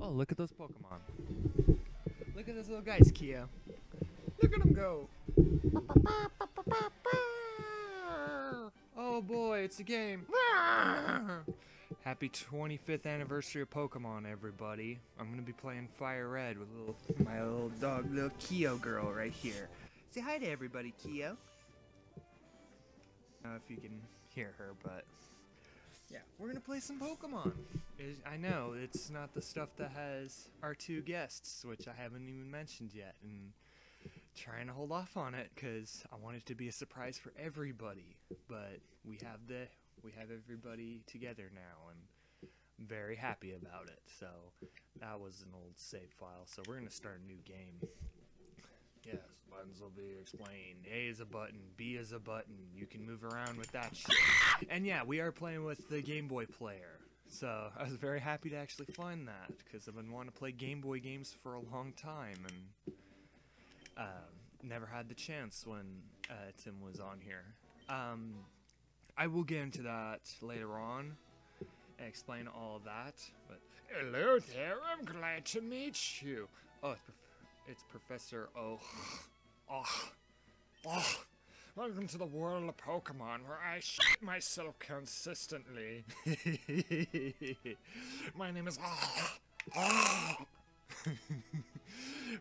Oh, look at those Pokemon. Look at those little guys, Kia. Look at them go. Oh boy, it's a game. Happy 25th anniversary of Pokemon, everybody. I'm gonna be playing Fire Red with little, my little dog, little Kiyo girl right here. Say hi to everybody, Kiyo. I don't know if you can hear her, but yeah, we're gonna play some Pokemon. I know it's not the stuff that has our two guests, which I haven't even mentioned yet, and trying to hold off on it because I want it to be a surprise for everybody. But we have the we have everybody together now, and I'm very happy about it. So that was an old save file. So we're gonna start a new game. Yes, buttons will be explained. A is a button, B is a button. You can move around with that shit. And yeah, we are playing with the Game Boy player. So I was very happy to actually find that because I've been wanting to play Game Boy games for a long time and uh, never had the chance when uh, Tim was on here. Um, I will get into that later on and explain all that. But hello there, I'm glad to meet you. Oh, it's, it's Professor O. Oh, oh. Welcome to the world of Pokemon, where I shit myself consistently. My name is. Oh. oh.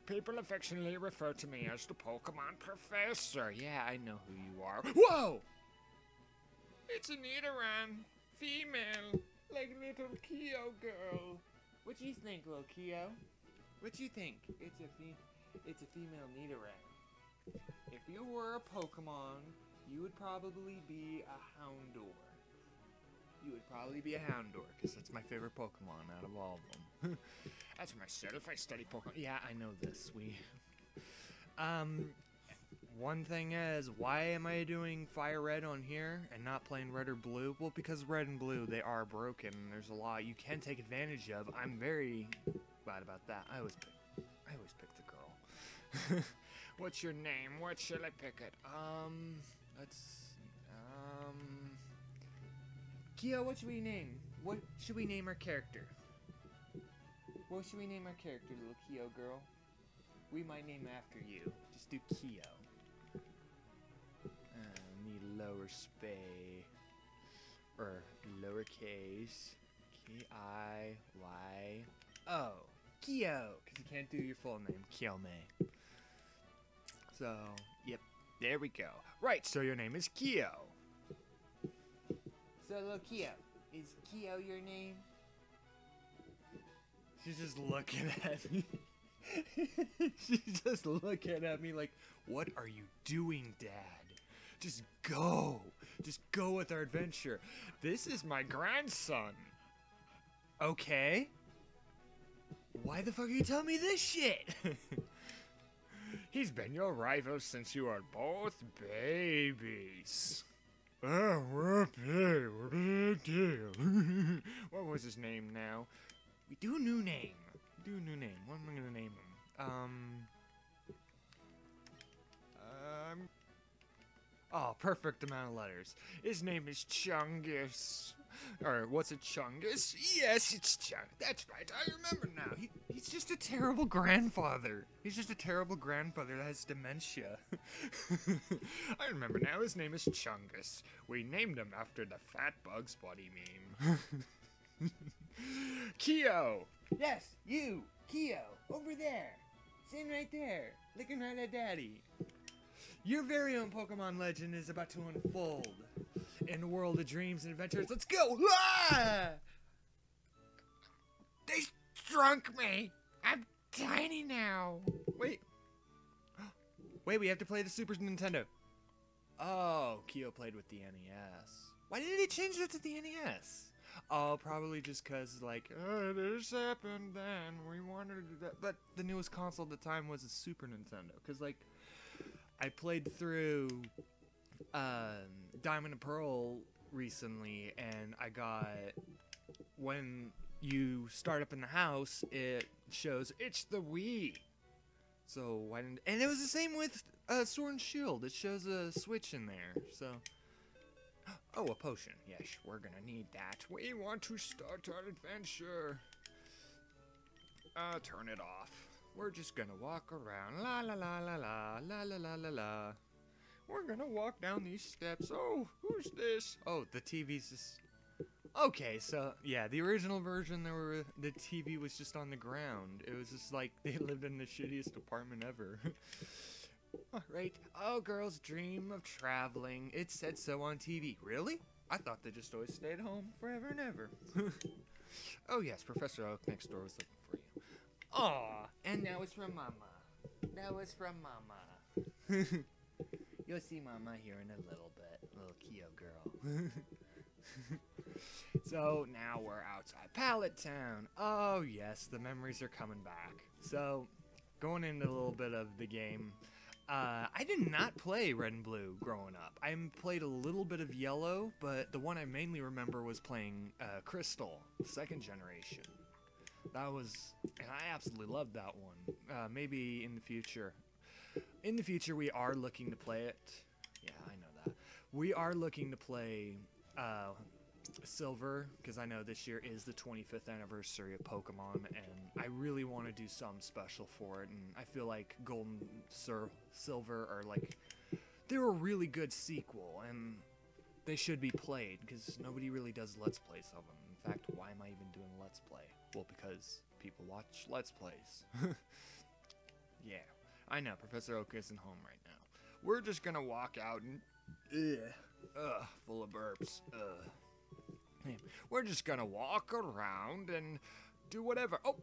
People affectionately refer to me as the Pokemon Professor. Yeah, I know who you are. Whoa! It's a Nidoran, female, like little Kiyo girl. What do you think, little Kiyo? What do you think? It's a fe- it's a female Nidoran. If you were a Pokemon, you would probably be a Houndour. You would probably be a Houndour, because that's my favorite Pokemon out of all of them. that's myself, I study Pokemon. Yeah, I know this. We. Um. One thing is, why am I doing Fire Red on here and not playing Red or Blue? Well, because Red and Blue, they are broken. There's a lot you can take advantage of. I'm very glad about that. I always pick, I always pick the girl. What's your name? What should I pick it? Um, let's, um, Kia, what should we name? What should we name our character? What should we name our character, little Kiyo girl? We might name after you. Just do Kiyo. Uh, need lower space or lowercase K I Y O Kiyo, because you can't do your full name, Kyome. So, yep, there we go. Right, so your name is Kiyo. So, little Kiyo, is Kiyo your name? She's just looking at me. She's just looking at me like, what are you doing, Dad? Just go. Just go with our adventure. This is my grandson. Okay. Why the fuck are you telling me this shit? He's been your rival since you were both babies. Oh, we're big. What big deal? what was his name now? We do a new name. We do a new name. What am I gonna name him? Um. Um. Oh, perfect amount of letters. His name is Chungus. Or what's it, Chungus? Yes, it's Chung. That's right. I remember now. He, he's just a terrible grandfather. He's just a terrible grandfather that has dementia. I remember now. His name is Chungus. We named him after the Fat Bugs Bunny meme. Kiyo. Yes, you, Kiyo, over there, sitting right there, looking right at Daddy. Your very own Pokemon legend is about to unfold in a world of dreams and adventures. Let's go! Ah! They shrunk me. I'm tiny now. Wait. Wait, we have to play the Super Nintendo. Oh, Kiyo played with the NES. Why did they change it to the NES? Oh, probably just cause like, oh, this happened then. We wanted to do that, but the newest console at the time was a Super Nintendo. Cause like, I played through um, Diamond and Pearl recently, and I got when you start up in the house, it shows it's the Wii. So why didn't? And it was the same with uh, Sword and Shield. It shows a Switch in there. So Oh, a potion. Yes, we're gonna need that. We want to start our adventure. Uh, turn it off. We're just gonna walk around. La la la la la la la la la la. We're gonna walk down these steps. Oh, who's this? Oh, the TV's just. Okay, so yeah, the original version, there were the TV was just on the ground. It was just like they lived in the shittiest apartment ever. Alright. Oh, girls dream of traveling. It said so on TV. Really? I thought they just always stayed home forever and ever. oh, yes, Professor Oak next door was looking for you. Aw, and that was from Mama. That was from Mama. You'll see Mama here in a little bit, little Kiyo girl. so now we're outside Pallet Town. Oh, yes, the memories are coming back. So, going into a little bit of the game. Uh, I did not play Red and Blue growing up. I played a little bit of Yellow, but the one I mainly remember was playing uh, Crystal, second generation. That was, and I absolutely loved that one. Uh, maybe in the future. In the future, we are looking to play it. Yeah, I know that. We are looking to play uh, Silver because I know this year is the 25th anniversary of Pokemon, and I really want to do something special for it. And I feel like Gold and Sir Silver are like they're a really good sequel, and they should be played because nobody really does Let's Plays of them. In fact, why am I even doing Let's Play? Well, because people watch Let's Plays. yeah, I know. Professor Oak isn't home right now. We're just gonna walk out and. Ugh, ugh full of burps. Ugh. We're just gonna walk around and do whatever. Oh!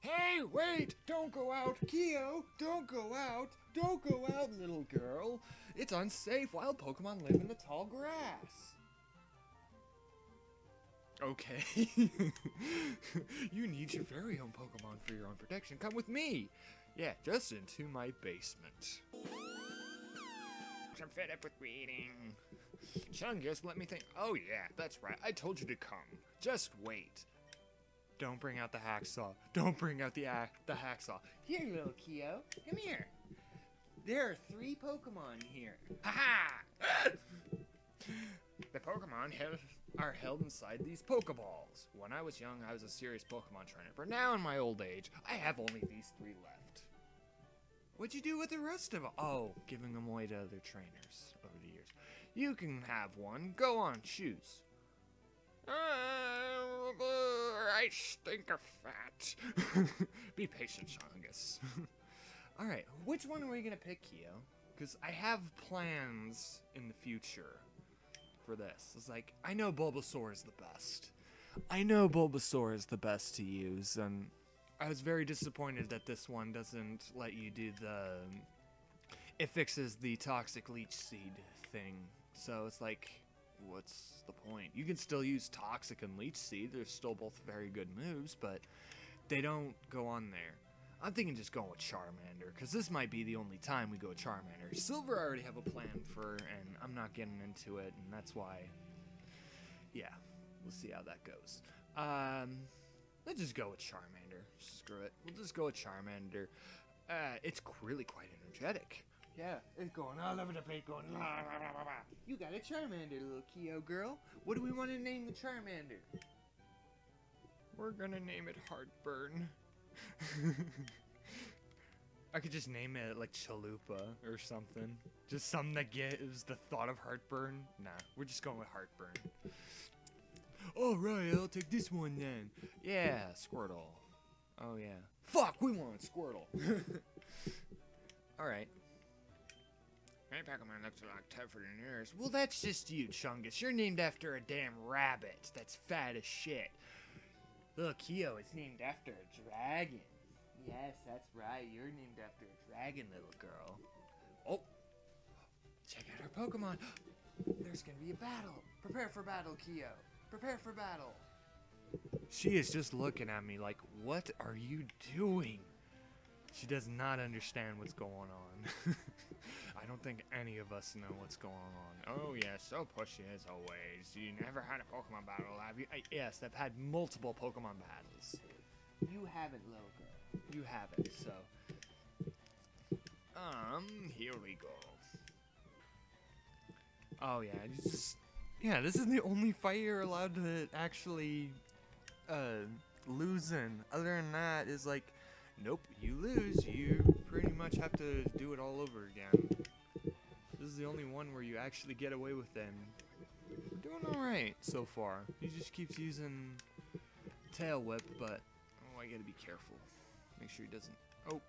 Hey, wait! Don't go out! Kiyo, don't go out! Don't go out, little girl! It's unsafe. Wild Pokemon live in the tall grass. Okay. you need your very own Pokemon for your own protection. Come with me! Yeah, just into my basement. I'm fed up with reading. Chungus, let me think. Oh, yeah, that's right. I told you to come. Just wait. Don't bring out the hacksaw. Don't bring out the a- the hacksaw. Here, little Kiyo. Come here. There are three Pokemon here. Ha ha! the Pokemon held, are held inside these Pokeballs. When I was young, I was a serious Pokemon trainer, but now in my old age, I have only these three left. What'd you do with the rest of them? Oh, giving them away to other trainers over the years. You can have one. Go on, choose. Uh, I stink of fat. Be patient, Chungus. Alright, which one are we gonna pick, Kiyo? Because I have plans in the future for this. It's like, I know Bulbasaur is the best. I know Bulbasaur is the best to use, and I was very disappointed that this one doesn't let you do the. It fixes the toxic leech seed thing. So it's like, what's the point? You can still use toxic and leech seed. They're still both very good moves, but they don't go on there. I'm thinking just going with Charmander, because this might be the only time we go Charmander. Silver, I already have a plan for, and I'm not getting into it, and that's why. Yeah, we'll see how that goes. Um, let's just go with Charmander. Screw it. We'll just go with Charmander. Uh, it's really quite energetic. Yeah, it's going all over the place, going. La, la, la, la, la. You got a Charmander, little Kiyo girl. What do we want to name the Charmander? We're gonna name it Heartburn. I could just name it like Chalupa or something. Just something that gives the thought of heartburn. Nah, we're just going with heartburn. Oh, Alright, I'll take this one then. Yeah, Squirtle. Oh yeah. Fuck, we want Squirtle. Alright. My Pokemon looks like tougher than yours. Well, that's just you, Chungus. You're named after a damn rabbit that's fat as shit. Look, Kiyo is named after a dragon. Yes, that's right. You're named after a dragon, little girl. Oh, check out our Pokemon. There's gonna be a battle. Prepare for battle, Kiyo. Prepare for battle. She is just looking at me like, what are you doing? She does not understand what's going on. I don't think any of us know what's going on. Oh yeah, so pushy as always. You never had a Pokemon battle, have you? I, yes, I've had multiple Pokemon battles. You haven't, little girl. You haven't, so. Um, here we go. Oh yeah, just Yeah, this is the only fight you're allowed to actually uh, lose in. Other than that, is like, nope, you lose. You pretty much have to do it all over again. This is the only one where you actually get away with them. We're doing alright so far. He just keeps using tail whip, but oh, I gotta be careful. Make sure he doesn't. Oh.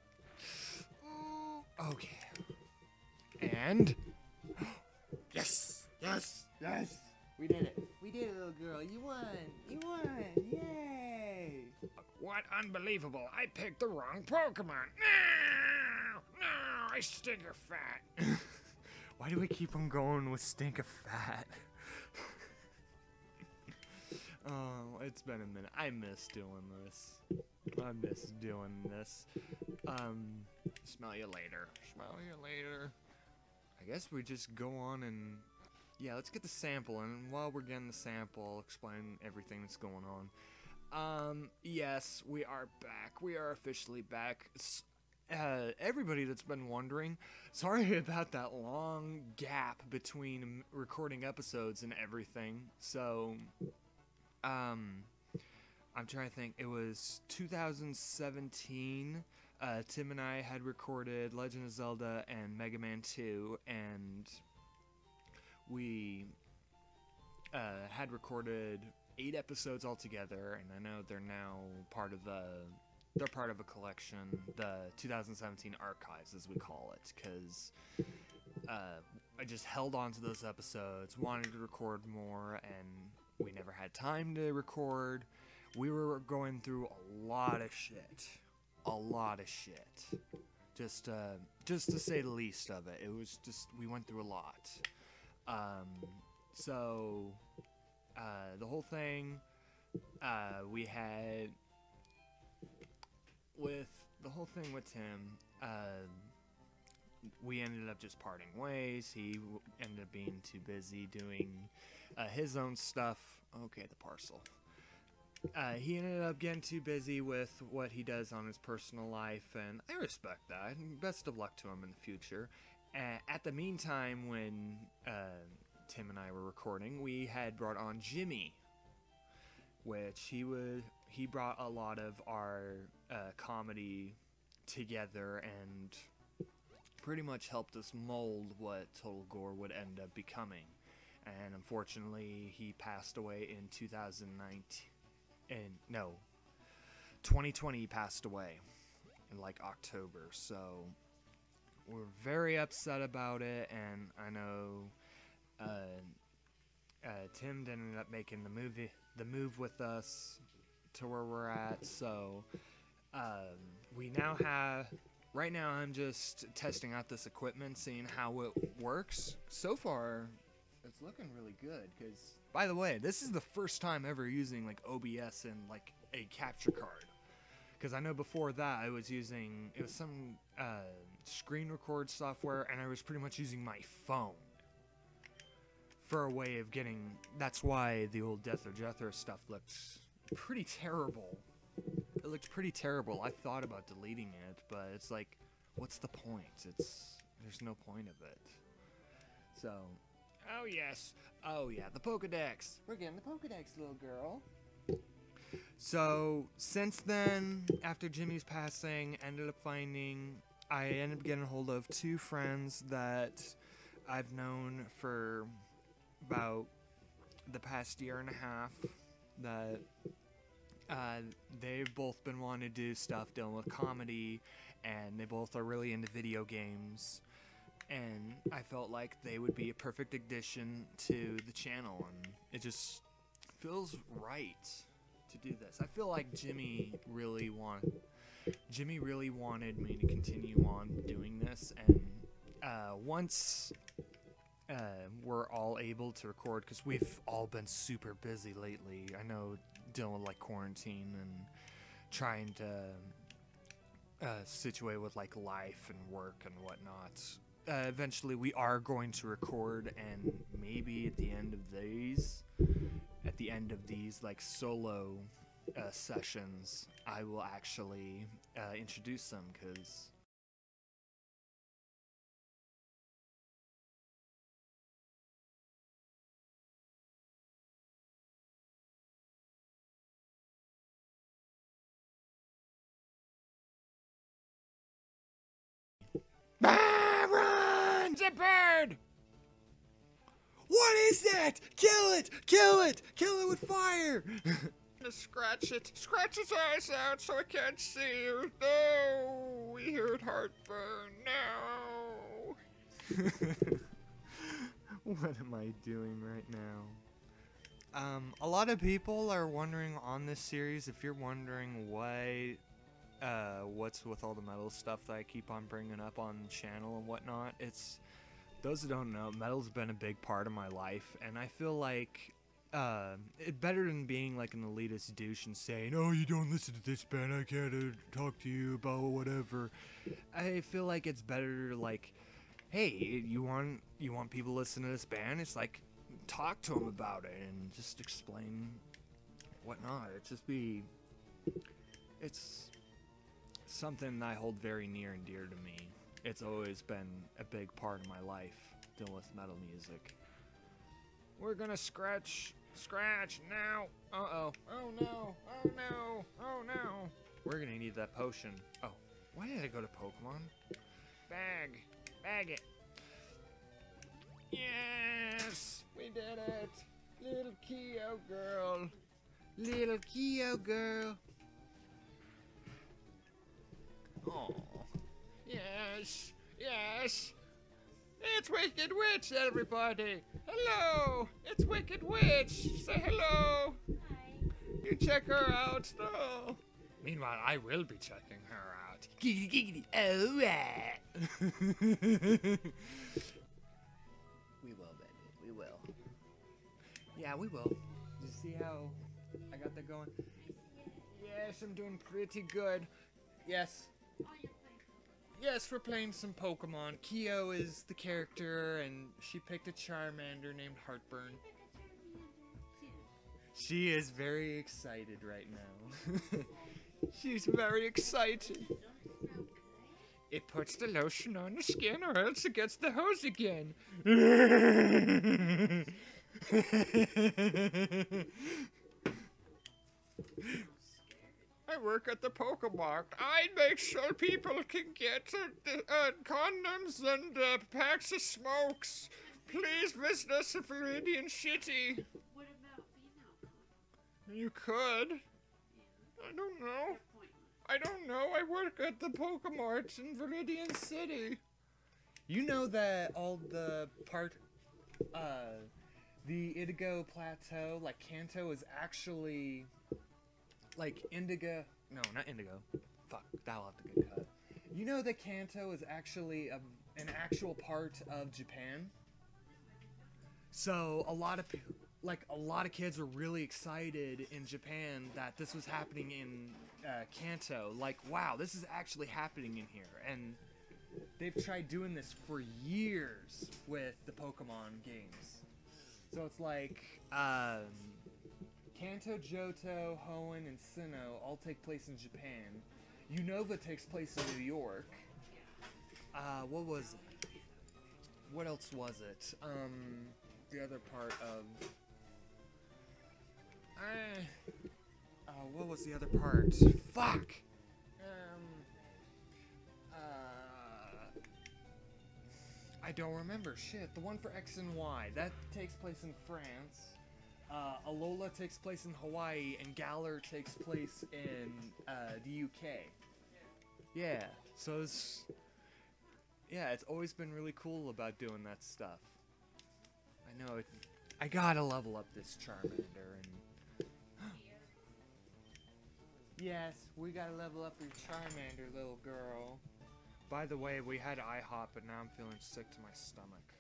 Oh, okay. And yes, yes, yes. We did it. We did it, little girl. You won. You won. Yay! What unbelievable! I picked the wrong Pokemon. No, no, I stink of fat. Why do we keep on going with stink of fat? oh, it's been a minute. I miss doing this. I miss doing this. Um, Smell you later. smell you later. I guess we just go on and yeah, let's get the sample, and while we're getting the sample, I'll explain everything that's going on. Um, yes, we are back. We are officially back. Uh, everybody that's been wondering, sorry about that long gap between recording episodes and everything. So, um, I'm trying to think. It was 2017. Uh, Tim and I had recorded Legend of Zelda and Mega Man 2, and we uh, had recorded eight episodes altogether, and I know they're now part of the they're part of a collection, the 2017 archives, as we call it, because uh, I just held on to those episodes, wanted to record more, and we never had time to record. We were going through a lot of shit, a lot of shit. Just, uh, just to say the least of it. It was just we went through a lot. Um, so uh, the whole thing, uh, we had with the whole thing with Tim. Uh, we ended up just parting ways. He ended up being too busy doing uh, his own stuff. Okay, the parcel. Uh, he ended up getting too busy with what he does on his personal life, and I respect that. Best of luck to him in the future. At the meantime, when uh, Tim and I were recording, we had brought on Jimmy, which he would he brought a lot of our uh, comedy together and pretty much helped us mold what Total Gore would end up becoming. And unfortunately, he passed away in 2019. And no, 2020 he passed away in like October. So we're very upset about it, and I know uh, uh, Tim ended up making the movie, the move with us to where we're at. So um, we now have. Right now, I'm just testing out this equipment, seeing how it works. So far, it's looking really good. Because, by the way, this is the first time ever using like OBS and like a capture card. Because I know before that I was using it was some uh, screen record software, and I was pretty much using my phone for a way of getting. That's why the old Death or Jethro stuff looked pretty terrible. It looked pretty terrible. I thought about deleting it, but it's like, what's the point? It's there's no point of it. So, Oh yes. Oh yeah, the Pokedex. we're getting the Pokedex, little girl. So since then, after Jimmy's passing, ended up finding I ended up getting a hold of two friends that I've known for about the past year and a half. That uh, they've both been wanting to do stuff dealing with comedy, and they both are really into video games. And I felt like they would be a perfect addition to the channel, and it just feels right to do this. I feel like Jimmy really want Jimmy really wanted me to continue on doing this, and uh, once uh, we're all able to record, because we've all been super busy lately. I know dealing with like quarantine and trying to uh, situate with like life and work and whatnot. Uh, eventually, we are going to record, and maybe at the end of these, at the end of these like solo uh, sessions, I will actually uh, introduce them because Baron! It's a bird! What is that? Kill it! Kill it! Kill it with fire! Just scratch it. Scratch its eyes out so it can't see you. No! We heard heartburn. No! what am I doing right now? Um, a lot of people are wondering on this series if you're wondering why, uh, what's with all the metal stuff that I keep on bringing up on the channel and whatnot. It's those who don't know, metal's been a big part of my life, and I feel like uh, it better than being like an elitist douche and saying, "Oh, you don't listen to this band, I can't uh, talk to you about whatever." I feel like it's better like, hey, you want you want people to listen to this band? It's like talk to them about it and just explain whatnot. It's just be, it's something I hold very near and dear to me. It's always been a big part of my life dealing with metal music. We're gonna scratch. Scratch now. Uh oh. Oh no. Oh no. Oh no. We're gonna need that potion. Oh, why did I go to Pokemon? Bag. Bag it. Yes! We did it! Little Kiyo girl. Little Kiyo girl. Oh. Yes. Yes. It's Wicked Witch, everybody. Hello. It's Wicked Witch. Say hello. Hi. You check her out, though. Meanwhile, I will be checking her out. Giggity giggity. Oh, right. we will, baby. We will. Yeah, we will. You see how I got that going? Yes, I'm doing pretty good. Yes. Yes, we're playing some Pokemon. Kiyo is the character, and she picked a Charmander named Heartburn. She is very excited right now. She's very excited. It puts the lotion on the skin or else it gets the hose again. I work at the Pokemart. I make sure people can get uh, uh, condoms and uh, packs of smokes. Please visit us at Viridian City. What about female condoms? You could. I don't know. I don't know. I work at the Pokemart in Viridian City. You know that all the part, uh, the Indigo Plateau, like Kanto, is actually, like Indigo. No, not Indigo. Fuck, that'll have to get cut. You know that Kanto is actually a, an actual part of Japan. So a lot of, like a lot of kids were really excited in Japan that this was happening in uh, Kanto. Like, wow, this is actually happening in here, and they've tried doing this for years with the Pokemon games. So it's like um, Kanto, Johto, Hoenn, and Sinnoh all take place in Japan. Unova takes place in New York. Uh, what was it? What else was it? Um, the other part of. Uh, uh, what was the other part? Fuck! Um. Uh. I don't remember. Shit. The one for X and Y. That takes place in France. Uh, Alola takes place in Hawaii, and Galar takes place in uh, the UK. Yeah. So it's. Yeah, it's always been really cool about doing that stuff. I know it. I gotta level up this Charmander and. yes, we gotta level up your Charmander, little girl. By the way, we had IHOP, but now I'm feeling sick to my stomach.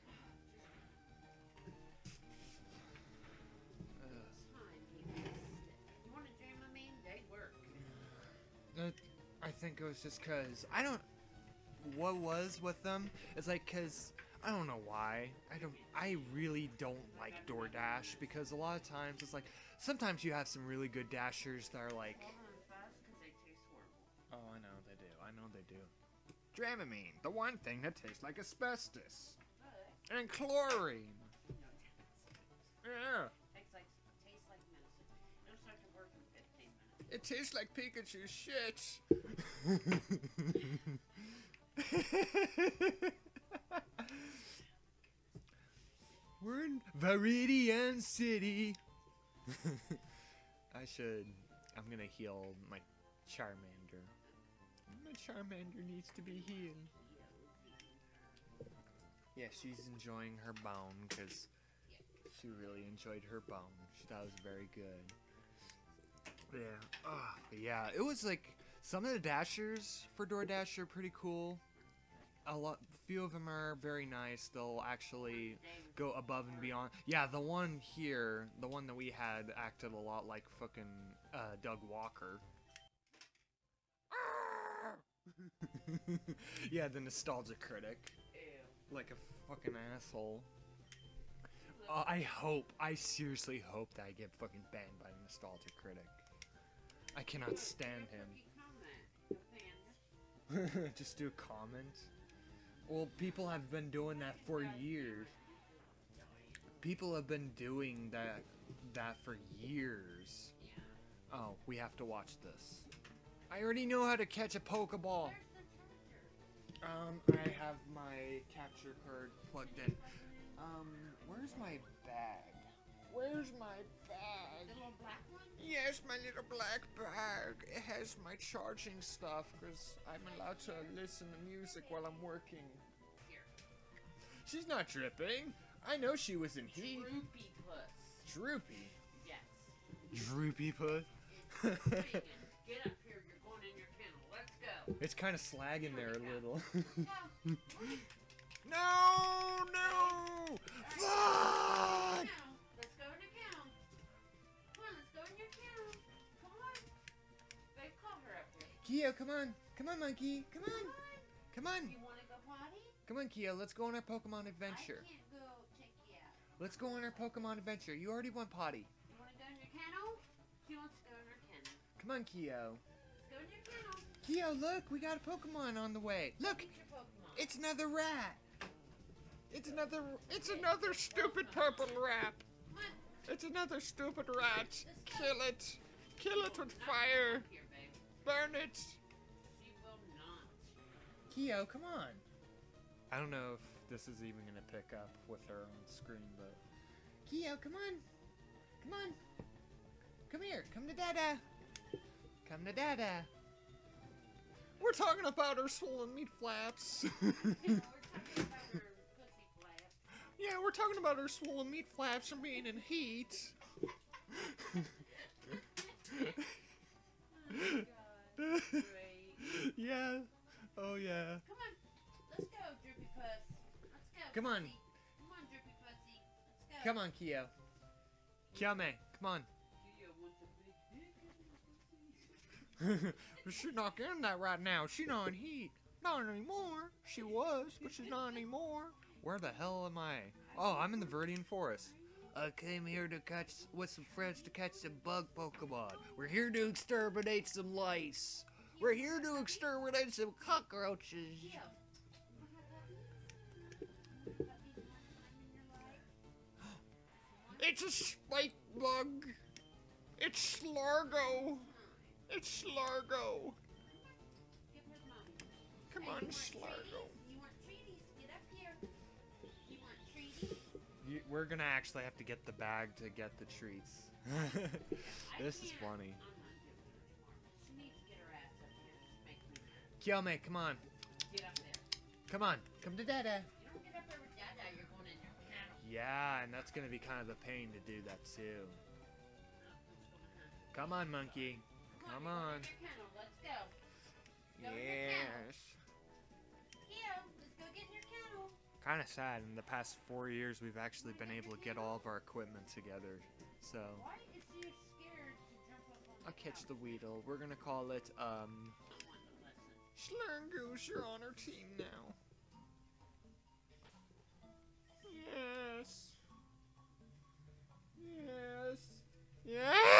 Uh, I think it was just cause I don't. What was with them? It's like cause I don't know why. I don't. I really don't like DoorDash because a lot of times it's like sometimes you have some really good dashers that are like. All run fast because they taste horrible. Oh, I know they do. I know they do. Dramamine, the one thing that tastes like asbestos. And chlorine. Yeah. It tastes like Pikachu shit. We're in Viridian City. I should. I'm gonna heal my Charmander. My Charmander needs to be healed. Yeah, she's enjoying her bone because she really enjoyed her bone. She thought it was very good. Yeah. Ah, yeah, it was like some of the dashers for DoorDash are pretty cool. A lot, few of them are very nice. They'll actually go above and beyond. Yeah, the one here, the one that we had, acted a lot like fucking uh, Doug Walker. yeah, the nostalgia critic, like a fucking asshole. Uh, I hope, I seriously hope that I get fucking banned by the nostalgia critic. I cannot stand him. Just do a comment. Well, people have been doing that for years. People have been doing that that for years. Oh, we have to watch this. I already know how to catch a Pokeball. Um, I have my capture card plugged in. Um, where's my bag? Where's my bag? The little black one? Yes, my little black bag. It has my charging stuff because I'm allowed to listen to music while I'm working. Here. She's not dripping. I know she was in heat. Droopy puss. Droopy. Yes. Droopy put. Megan, get up here. You're going in your kennel. Let's go. it's kind of slagging there a little. Go. No, no. Fuck! Kiyo, come on. Come on, monkey. Come on. Come on. You want to go potty? Come on, Kiyo. Let's go on our Pokemon adventure. I can't go take you out. Let's go on our Pokemon adventure. You already went potty. You want to go in your kennel? She wants to go in her kennel. Come on, Kiyo. Let's go in your kennel. Kiyo, look. We got a Pokemon on the way. Look. It's another rat. It's another. It's another stupid purple rat. It's another stupid rat. Kill it. Kill it with fire. Here. Burn it. She will not. Kiyo, come on. I don't know if this is even gonna pick up with her on screen, but Kiyo, come on, come on, come here, come to Dada, come to Dada. We're talking about her swollen meat flaps. We're talking about her pussy flap. yeah, we're talking about her swollen meat flaps from being in heat. Oh, God. Great. yeah. Oh yeah. Come on. Let's go, Droopy Puss. Let's go. Come on. pussy. Come on, Droopy Pussy. Let's go. Come on, Kiyo. Kiame, come on. Kia wants a big dick in. She's not getting that right now. She's not in heat. Not anymore. She was, but she's not anymore. Where the hell am I? Oh, I'm in the Viridian Forest. I came here to catch with some friends to catch some bug Pokemon. We're here to exterminate some lice. We're here to exterminate some cockroaches. It's a spike bug. It's Slargo. It's Slargo. Come on, Slargo. You, we're gonna actually have to get the bag to get the treats. This is funny. I'm not giving her anymore. She needs to get her ass up here. Just make me Kiome, come on. get up there. Come on. Come to Dada. You don't get up there with Dada, you're going in your kennel. Yeah, and that's gonna be kind of the pain to do that too. Come on, monkey. Come you're going on. kind of sad. In the past four years, we've actually been able to get all of our equipment together. So I'll catch the Weedle. We're gonna call it um. You're on our team now. Yes. Yes. Yes.